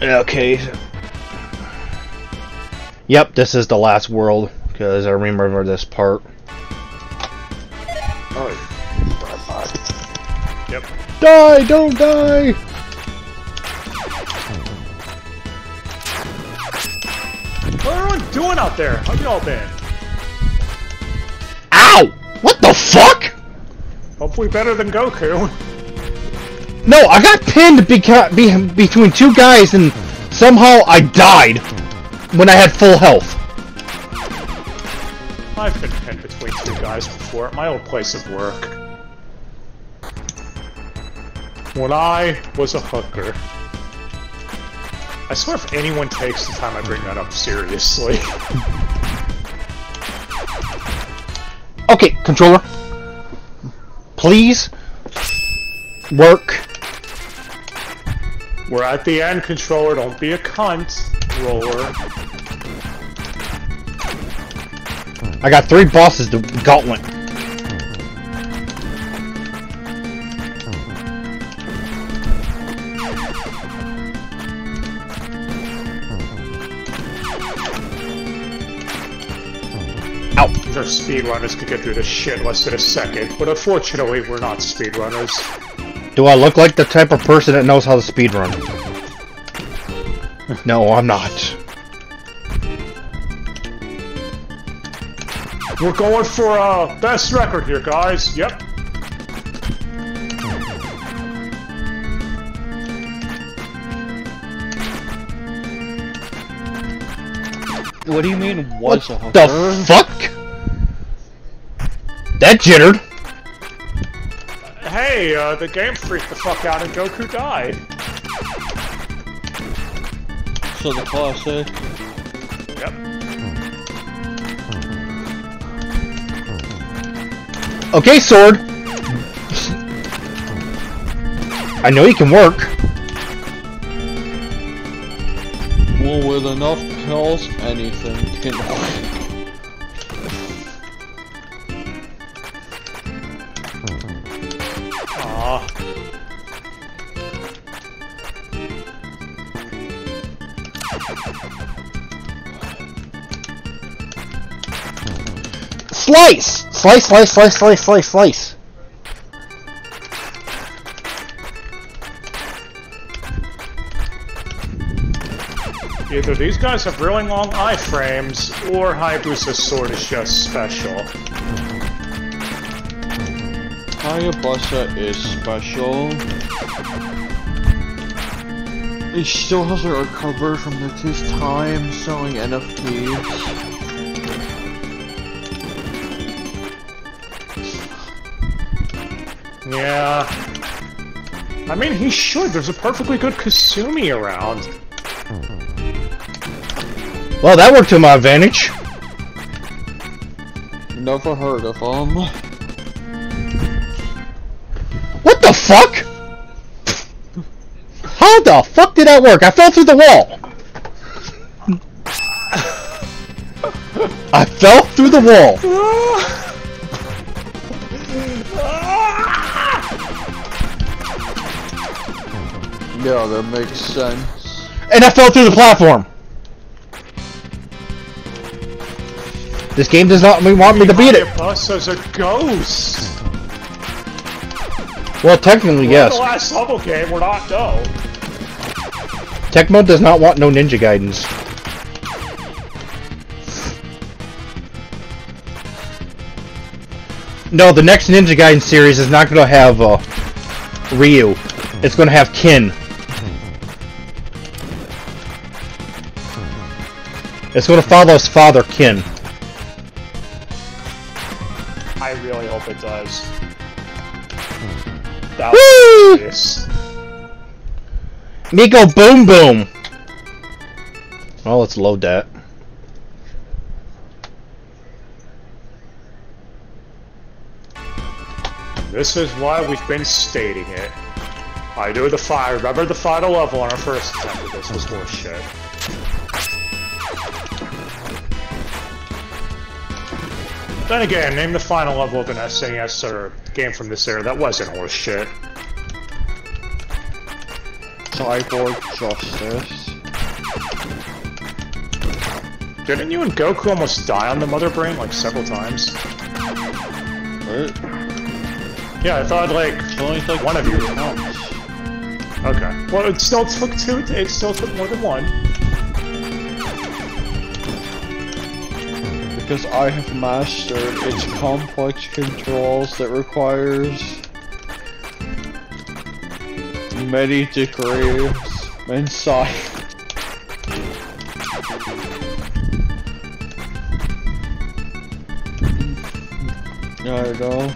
Okay. Yep, this is the last world because I remember this part. Oh, Yep. Die! Don't die! What are everyone doing out there? How you all been? Ow! What the fuck? Hopefully better than Goku. No, I got pinned beca- be between two guys and somehow I died when I had full health. I've been pinned between two guys before at my old place of work. When I was a hooker. I swear if anyone takes the time I bring that up seriously. Okay, controller. Please work. We're at the end, controller. Don't be a cunt, roller. I got three bosses to gauntlet. Ow. These are speedrunners could get through this shit in less than a second, but unfortunately, we're not speedrunners. Do I look like the type of person that knows how to speedrun? no, I'm not. We're going for uh, best record here, guys. Yep. What do you mean What a hooker? the fuck? That jittered. Hey, uh, the game freaked the fuck out and Goku died. So the classic. Yep. Okay, sword. I know you can work. Well, with enough pills, anything can Slice! Slice, slice, slice, slice, slice, slice. Either these guys have really long iframes, or Hayabusa's sword is just special. Hayabusa is special. He still hasn't recovered from the, his time selling NFTs. Yeah. I mean, he should. There's a perfectly good Kasumi around. Well, that worked to my advantage. Never heard of him. What the fuck? How the fuck did that work? I fell through the wall. I fell through the wall. Yeah, that makes sense. And I fell through the platform. This game does not want me to beat it. Hayabusa's a ghost. Well, technically, The yes. last level game, we're not, no. Tecmo does not want no ninja guidance. No, the next Ninja Gaiden series is not going to have uh, Ryu. It's going to have Kin. It's going to follow his father, Kin. I really hope it does. That Woo! was. Miko Boom Boom! Well, let's load that. This is why we've been stating it. I do the fire. Remember the final level on our first attempt at this was horseshit. Then again, name the final level of an SNES or game from this era that wasn't horseshit. Cyborg Justice. Didn't you and Goku almost die on the Mother Brain like several times? What? Yeah, I thought like only like One of you. counts. okay. Well, it still took two. It still took more than one. Because I have mastered its complex controls that requires many degrees inside. I don't know.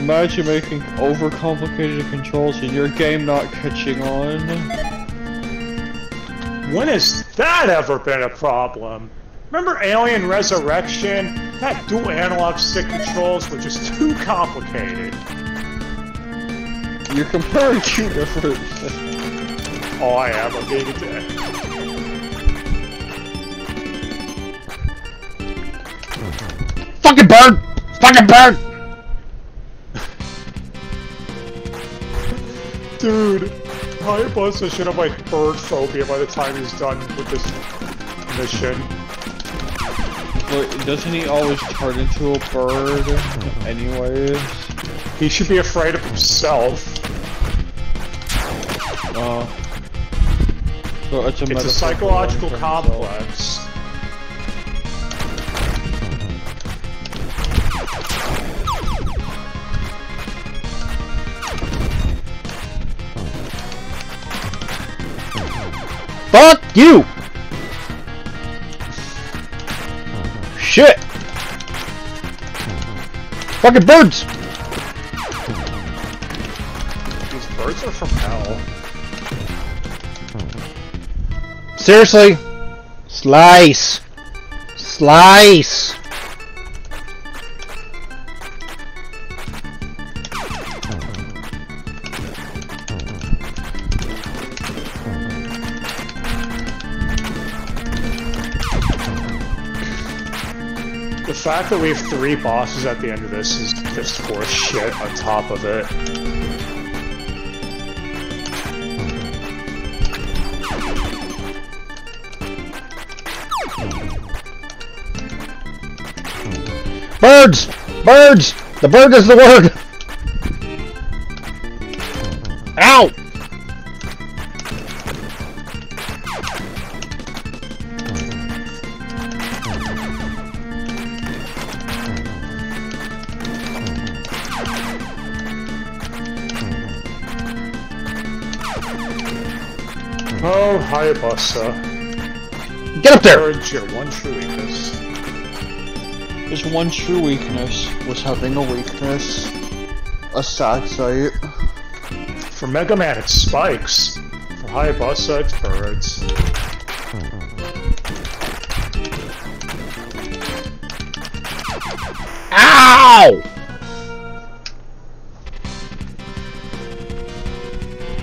Imagine making overcomplicated controls and your game not catching on. When has that ever been a problem? Remember Alien Resurrection? That dual analog stick controls were just too complicated. You're comparing two different Oh, I am. I'm being a dick. Fucking bird! Fucking bird! Dude, Hayabusa should have like bird phobia by the time he's done with this mission. But doesn't he always turn into a bird anyways? He should be afraid of himself. Uh, so it's a, It's a psychological for complex. Fuck you! Shit! Fucking birds! These birds are from hell. Seriously? Slice! Slice! That we have three bosses at the end of this is just horse shit on top of it. Birds! Birds! The bird is the word! Oh, uh, Hayabusa. Get up there! Birds, your one true weakness. His one true weakness was having a weakness. A sad sight. For Mega Man, it's spikes. For Hayabusa, uh, it's birds. Ow!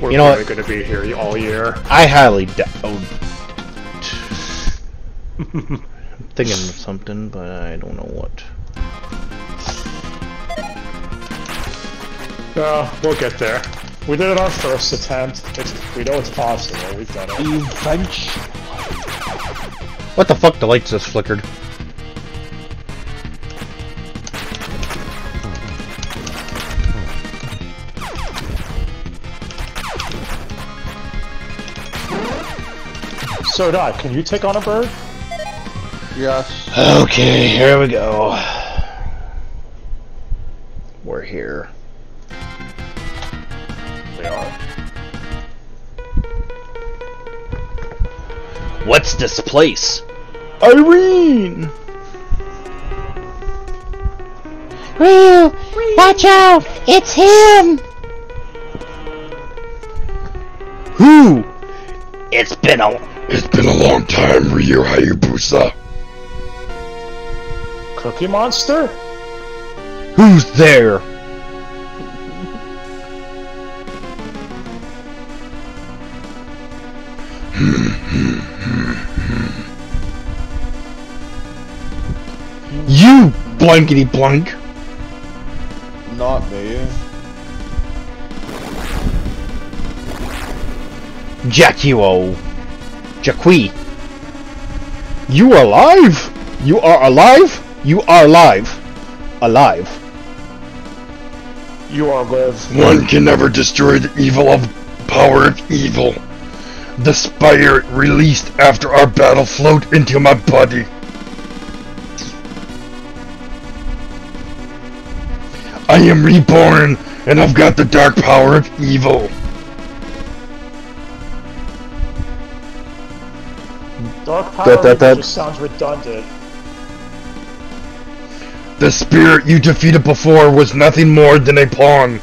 We're You know really going to be here all year. I highly doubt. Oh. I'm thinking of something, but I don't know what. No, we'll get there. We did it our first attempt. It's, we know it's possible. We've done it. Eventually. What the fuck? The lights just flickered. So, Dot, can you take on a bird? Yes. Okay, here we go. We're here. They are. What's this place? Irene! Ryu, watch out! It's him! Who? It's been a It's been a long time, Ryu Hayabusa. Cookie Monster? who's there? you blankety blank. Not me. Jaquio. Jaqui. You are alive? You are alive? You are alive. Alive. You are live. One can never destroy the evil of power of evil. The spirit released after our battle flowed into my body. I am reborn, and I've got the dark power of evil. Power That- that- that- just sounds redundant. The spirit you defeated before was nothing more than a pawn.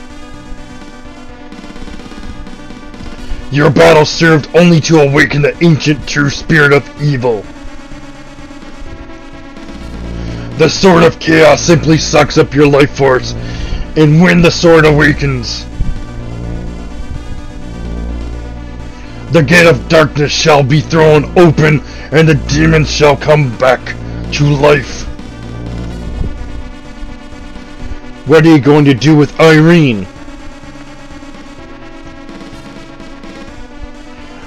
Your battle served only to awaken the ancient true spirit of evil. The Sword of Chaos simply sucks up your life force, and when the sword awakens, the gate of darkness shall be thrown open, and the demons shall come back to life. What are you going to do with Irene?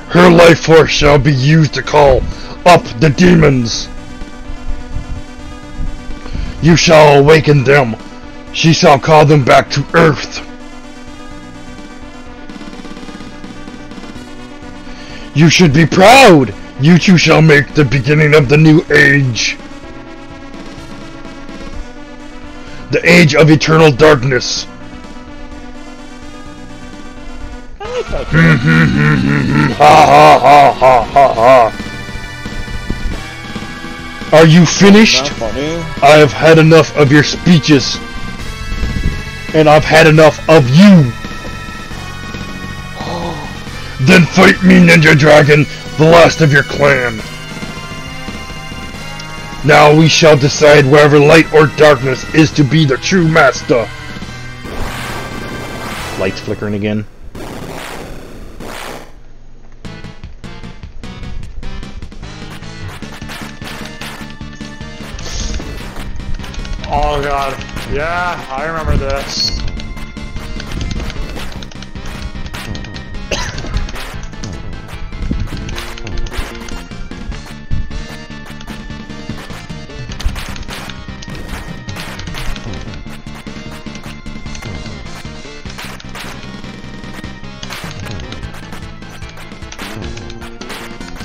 Her life force shall be used to call up the demons. You shall awaken them. She shall call them back to earth. You should be proud. You two shall make the beginning of the new age. The age of eternal darkness. Ha ha ha ha ha ha. Are you finished? I have had enough of your speeches. And I've had enough of you. Then fight me, Ninja Dragon, the last of your clan. Now we shall decide whether light or darkness is to be the true master. Lights flickering again. Oh god. Yeah, I remember this.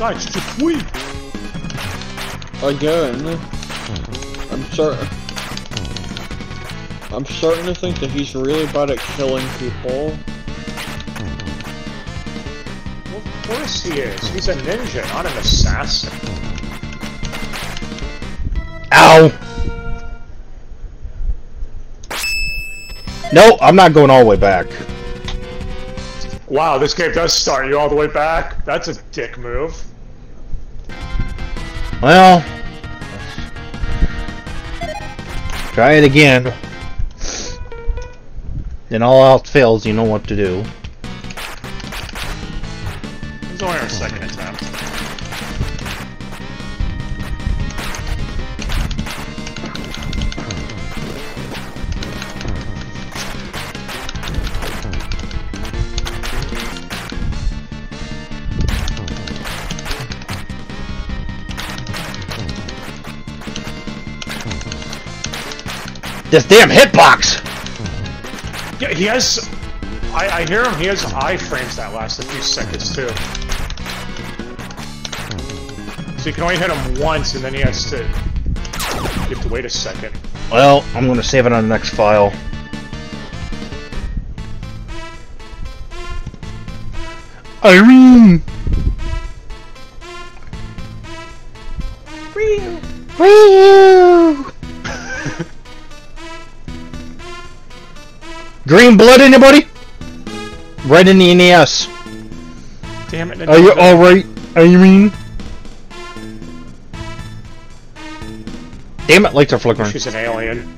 That's just sweet. Again, I'm starting. I'm starting to think that he's really bad at killing people. Well, of course he is. He's a ninja, not an assassin. Ow! No, I'm not going all the way back. Wow, this game does start you all the way back. That's a dick move. Well, try it again. Then all else fails, you know what to do. It was only our second This damn hitbox! Yeah, he has. I, I hear him. He has iframes that last a few seconds too. So you can only hit him once, and then he has to. You have to wait a second. Well, I'm gonna save it on the next file. Irene! Blood, anybody? Right in the NES. Damn it! Are you alright, Irene? Damn it, lights are flickering. She's an alien.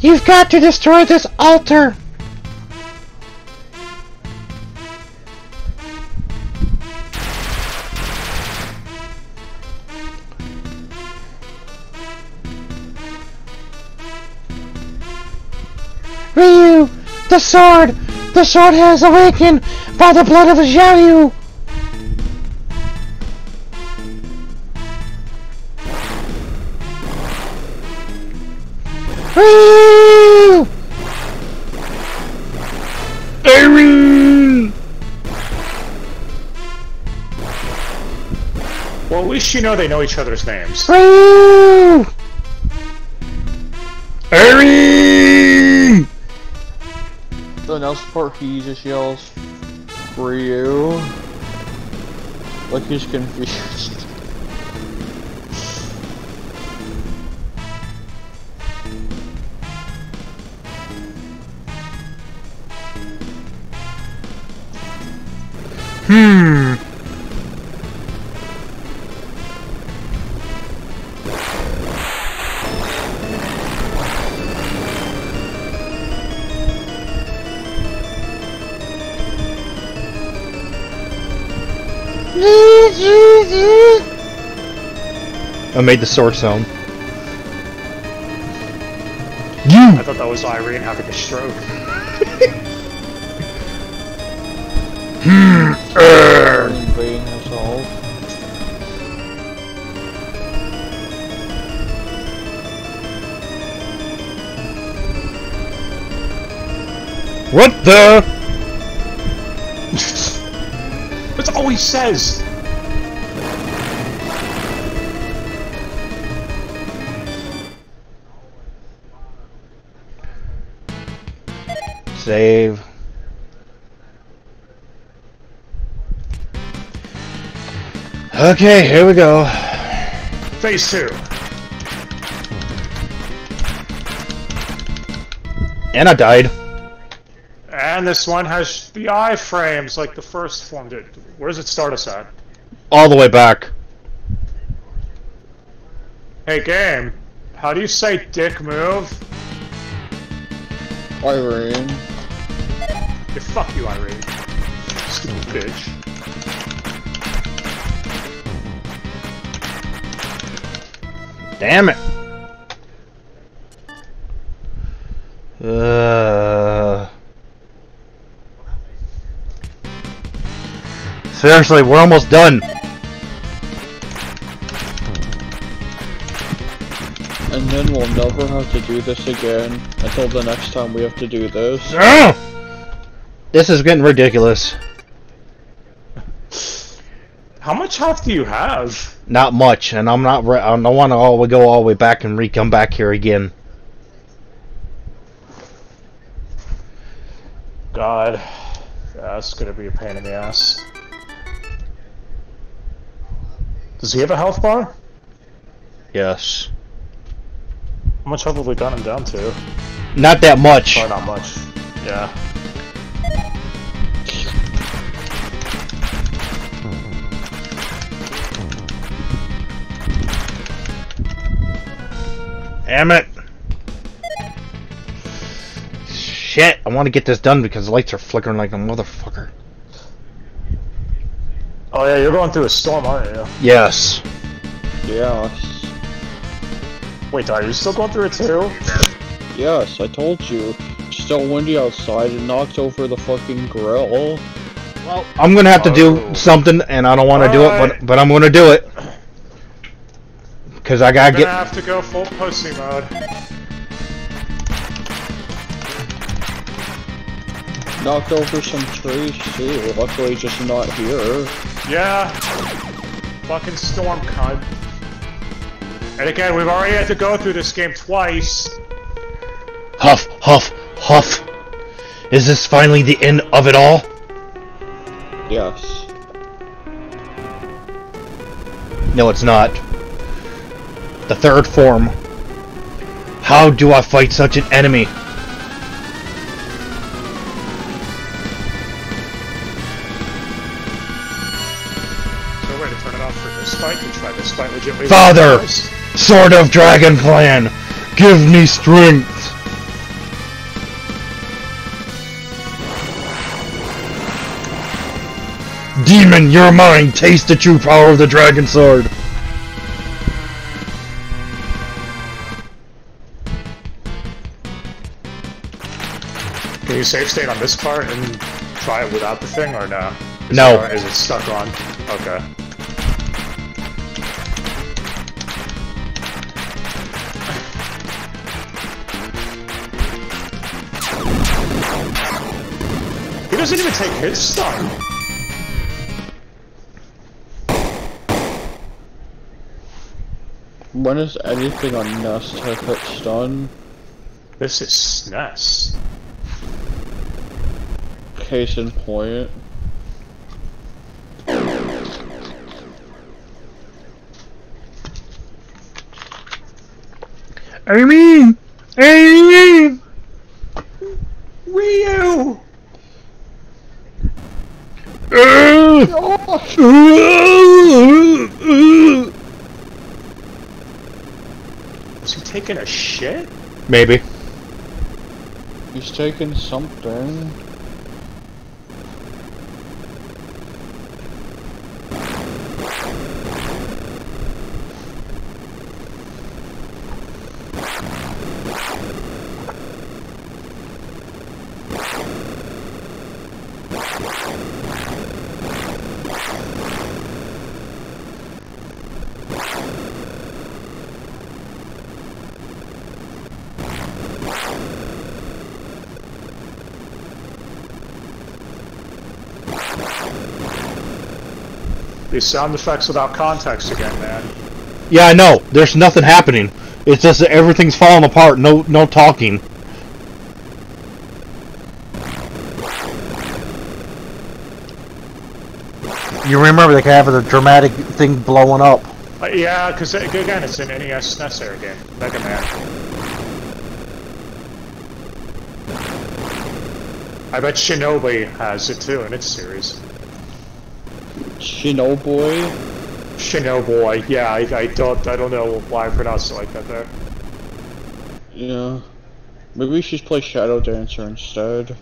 You've got to destroy this altar! Ryu! The sword! The sword has awakened by the blood of Xiaoyu. Ryu! Irene! Well, at least you know they know each other's names. Ryu! Next part, he just yells, Ryu. Like he's confused. Hmm. I made the sword sound. I thought that was Irene having a stroke. Invading us all. What the? That's all he says! Save. Okay, here we go. Phase two. And I died. And this one has the iframes like the first one did. Where does it start us at? All the way back. Hey, game. How do you say dick move? Irene. Yeah, fuck you, Irene. Stupid bitch. Damn it. Uh, seriously, we're almost done. And then we'll never have to do this again until the next time we have to do this. This is getting ridiculous. How much health do you have? Not much, and I'm not. Re- I don't want to all go all the way back and re come back here again. God. That's gonna be a pain in the ass. Does he have a health bar? Yes. How much health have we gotten him down to? Not that much. Or not much. Yeah. Damn it. Shit, I want to get this done because the lights are flickering like a motherfucker. Oh yeah, you're going through a storm, aren't you? Yes. Yes. Wait, are you still going through it too? Yes, I told you. It's still windy outside and knocked over the fucking grill. Well, I'm gonna have to do Oh. something, and I don't want to do it, but but I'm gonna do it because I gotta Gonna get. have to go full pussy mode. Knocked over some trees too. Luckily, just not here. Yeah. Fucking storm cunt. And again, we've already had to go through this game twice. Huff, huff, huff. Is this finally the end of it all? Yes. No, it's not. The third form. How do I fight such an enemy? So we're to turn it off for this fight and try this fight legitimately. Father! Sword of Dragon Clan! Give me strength! Demon, you're mine! Taste the true power of the Dragon Sword! You save state on this part and try it without the thing, or no? Is No. It, is it stuck on? Okay. He doesn't even take his stun. When is anything on NES have hit stun? This is SNES. Case in point. I mean, I mean. Ryu! Is he taking a shit? Maybe. He's taking something. These sound effects without context again, man. Yeah, I know. There's nothing happening. It's just that everything's falling apart. No, no talking. You remember they have the dramatic thing blowing up. Uh, yeah, because again, it's an NES SNES era game. Mega Man. I bet Shinobi has it too in its series. Shinoboy? Shinoboy, yeah, I, I don't I don't know why I pronounced it like that there. Yeah. Maybe we should play Shadow Dancer instead.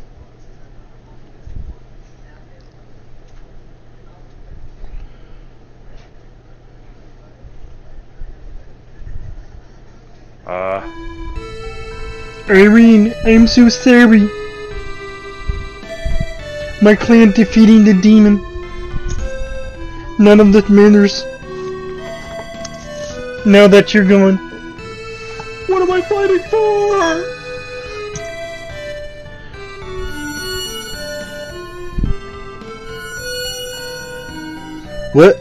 Uh, Irene, I'm so sorry. My clan defeating the demon. None of that matters. Now that you're gone. what am I fighting for? What?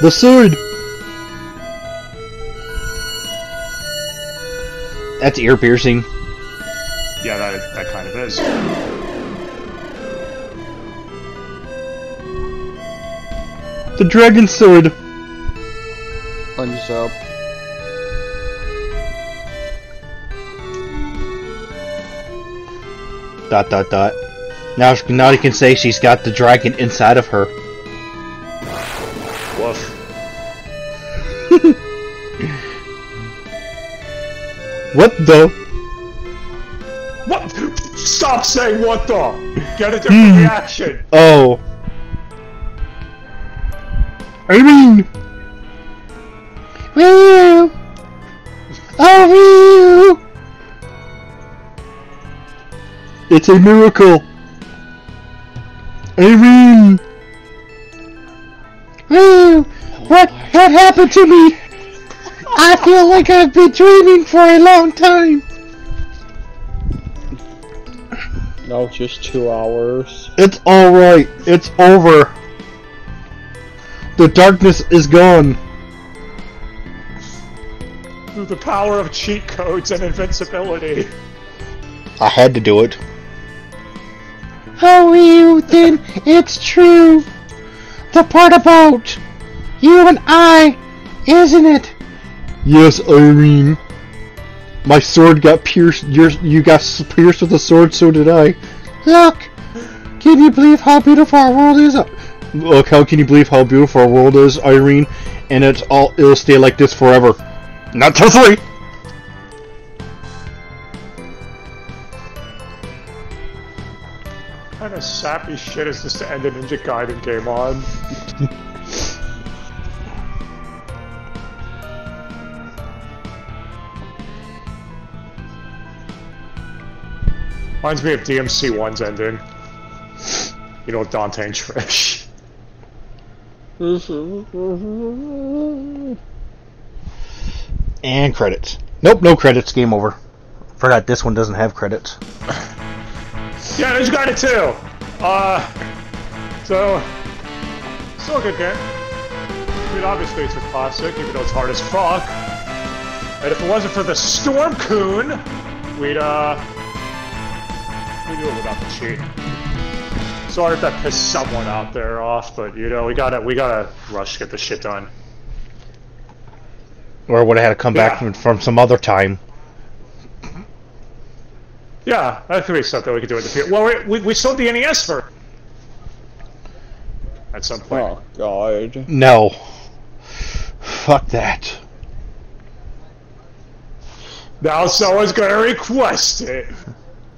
The sword! That's ear piercing. Yeah, that that kind of is. The dragon sword! Unsub. Dot dot dot. Now, now you can say she's got the dragon inside of her. Woof. What the? What? Stop saying what the! Get a different hmm. reaction! Oh. Irene! Ryu! Oh, Ryu! It's a miracle! Irene! Ryu! What, what happened to me? I feel like I've been dreaming for a long time! No, just two hours. It's alright. It's over. The darkness is gone. Through the power of cheat codes and invincibility. I had to do it. Oh, you, then it's true. The part about you and I, isn't it? Yes, Irene. My sword got pierced. Yours, you got pierced with a sword. So did I. Look, can you believe how beautiful our world is? Look, how can you believe how beautiful our world is, Irene? And it's all. It'll stay like this forever. Not till three. What kind of sappy shit is this to end a Ninja Gaiden game on? Reminds me of DMC 1's ending. You know, Dante and Trish. And credits. Nope, no credits. Game over. Forgot this one doesn't have credits. Yeah, there's got it too. Uh, so still a good game. I mean, obviously it's a classic, even though it's hard as fuck. And if it wasn't for the Storm Coon, we'd uh, we do it without the cheat. Sorry if that pissed someone out there off, but you know we gotta we gotta rush to get this shit done. Or would have had to come back from, from some other time. Yeah, that could be something we could do in the future. Well, we, we, we sold the NES for at some point. Oh god. No. Fuck that. Now someone's gonna request it.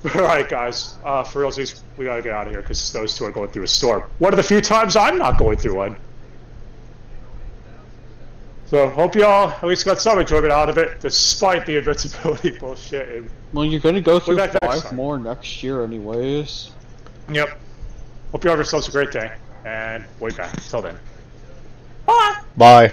Alright, guys. Uh, for realsies, we gotta get out of here because those two are going through a storm. One of the few times I'm not going through one. So, hope y'all at least got some enjoyment out of it, despite the invincibility bullshit. And, Well, you're gonna go through back next five more next year, anyways. yep. Hope you have yourselves a great day, and we'll be back. Till then. Bye. Bye.